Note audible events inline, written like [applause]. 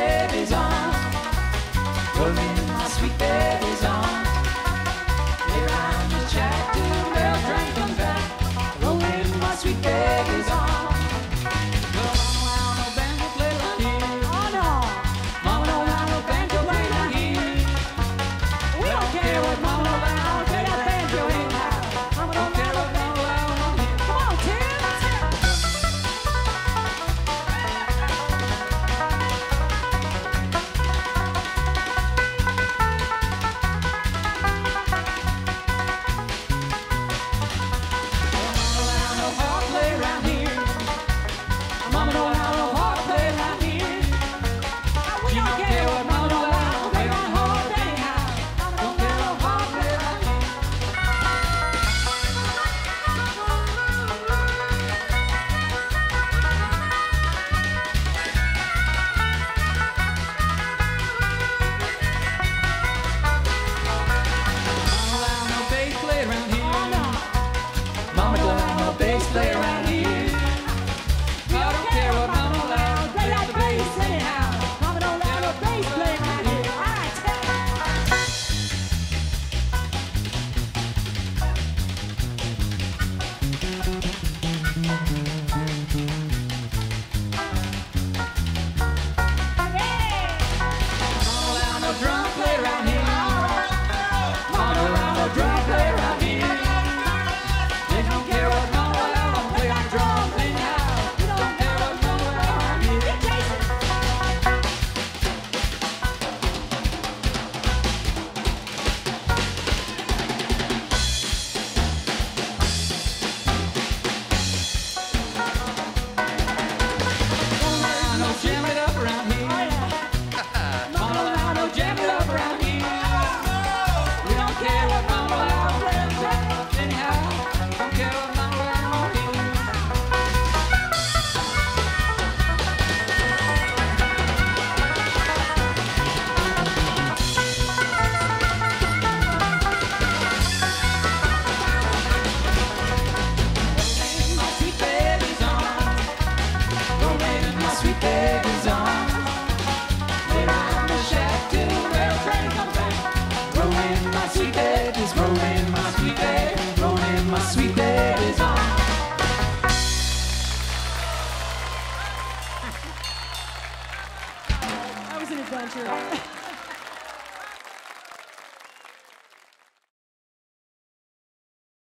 baby's on. volunteer. [laughs]